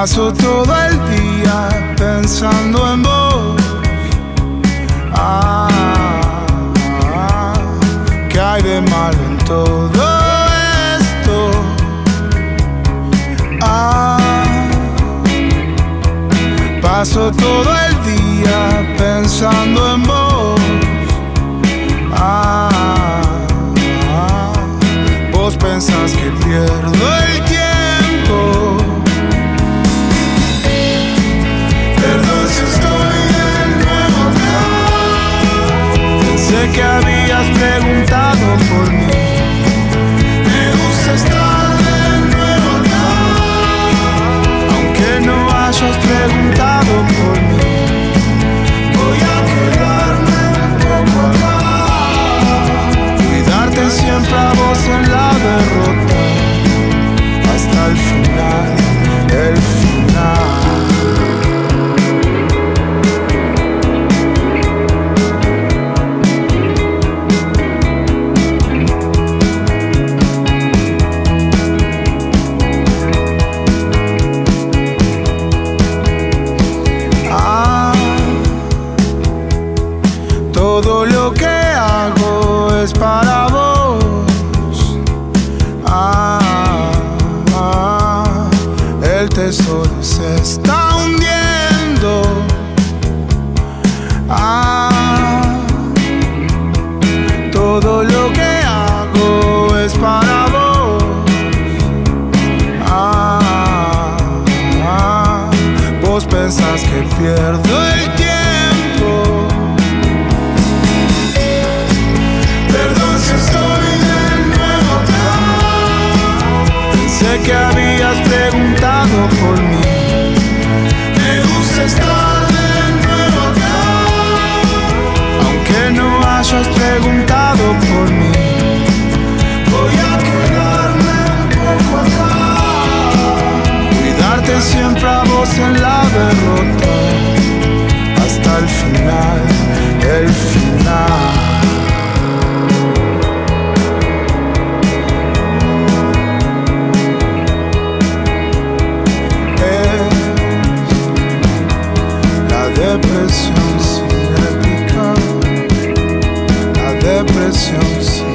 Paso todo el día pensando en vos. Ah, ah, ¿qué hay de malo en todo esto? Ah, paso todo el día pensando en vos. Que lo que hago es para vos. Ah, el tesoro se está hundiendo. Ah, todo lo que hago es para vos. Ah, ah, vos pensás que pierdo el tiempo. que habías preguntado por mí. Me gusta estar de nuevo acá. Aunque no hayas preguntado por mí. Voy a quedarme un poco acá. Cuidarte siempre a vos en la derrota. Hasta el final, el final. dreams.